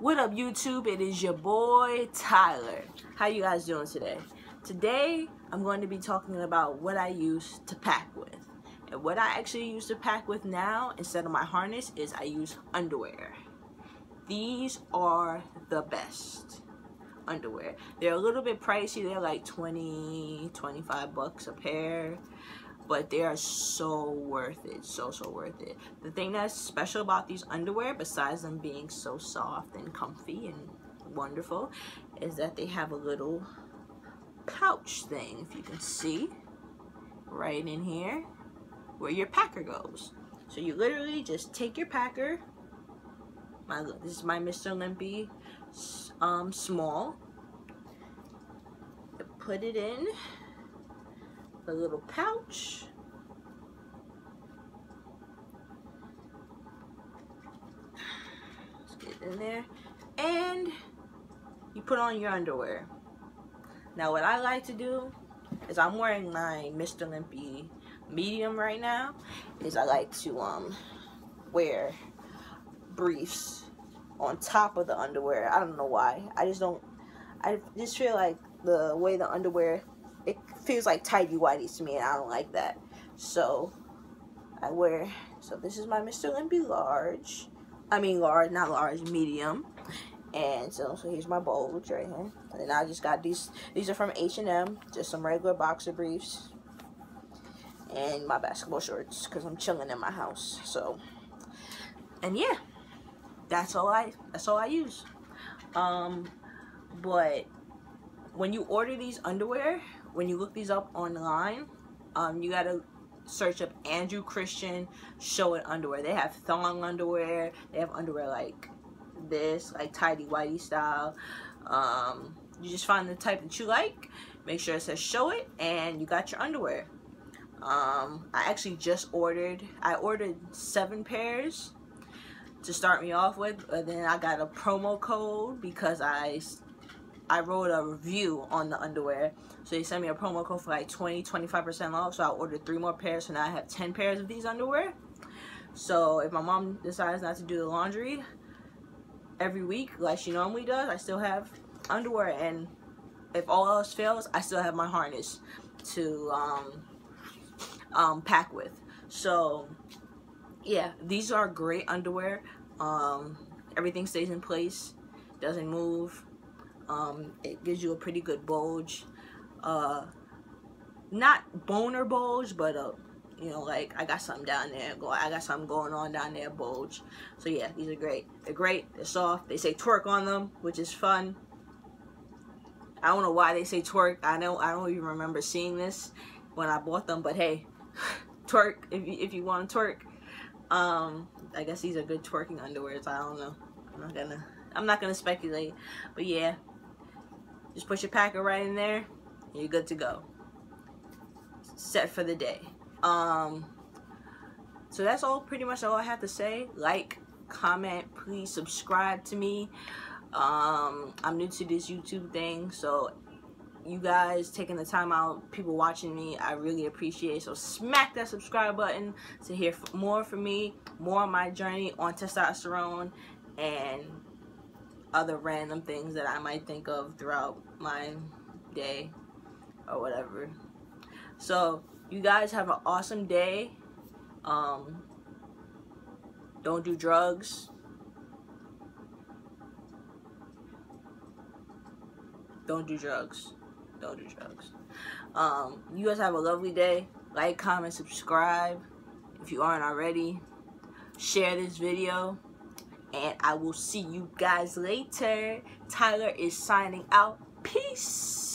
What up YouTube? It is your boy Tyler. How you guys doing today? Today I'm going to be talking about what I use to pack with. And what I actually use to pack with now instead of my harness is I use underwear. These are the best underwear. They're a little bit pricey. They're like 20, 25 bucks a pair but they are so worth it so so worth it the thing that's special about these underwear besides them being so soft and comfy and wonderful is that they have a little pouch thing if you can see right in here where your packer goes so you literally just take your packer my this is my Mr. Limpy um, small put it in a little pouch. Let's get in there. And you put on your underwear. Now what I like to do is I'm wearing my Mr. Limpy medium right now is I like to um wear briefs on top of the underwear. I don't know why. I just don't I just feel like the way the underwear it feels like tidy whities to me and I don't like that. So I wear, so this is my Mr. Limpy large. I mean large, not large, medium. And so, so here's my bulge right here. And then I just got these, these are from H&M, just some regular boxer briefs. And my basketball shorts, because I'm chilling in my house. So, and yeah, that's all I, that's all I use. Um, but when you order these underwear, when you look these up online, um, you gotta search up Andrew Christian Show It underwear. They have thong underwear. They have underwear like this, like tidy whitey style. Um, you just find the type that you like. Make sure it says Show It, and you got your underwear. Um, I actually just ordered. I ordered seven pairs to start me off with, but then I got a promo code because I I wrote a review on the underwear. So they sent me a promo code for like 20, 25% off. So I ordered three more pairs. So now I have 10 pairs of these underwear. So if my mom decides not to do the laundry every week like she normally does, I still have underwear. And if all else fails, I still have my harness to um, um, pack with. So yeah, these are great underwear. Um, everything stays in place, doesn't move um, it gives you a pretty good bulge. Uh, not boner bulge, but uh, you know, like I got something down there. Go, I got something going on down there, bulge. So yeah, these are great. They're great. They're soft. They say twerk on them, which is fun. I don't know why they say twerk. I know I don't even remember seeing this when I bought them, but hey, twerk if you, if you want to twerk. Um, I guess these are good twerking underwears. I don't know. I'm not gonna I'm not gonna speculate, but yeah, just put your packer right in there. And you're good to go. Set for the day. Um, so that's all pretty much all I have to say. Like, comment, please subscribe to me. Um, I'm new to this YouTube thing, so you guys taking the time out, people watching me, I really appreciate. So smack that subscribe button to hear more from me, more on my journey on testosterone, and other random things that I might think of throughout my day or whatever. So, you guys have an awesome day. Um, don't do drugs. Don't do drugs. Don't do drugs. Um, you guys have a lovely day. Like, comment, subscribe if you aren't already. Share this video and I will see you guys later. Tyler is signing out. Peace.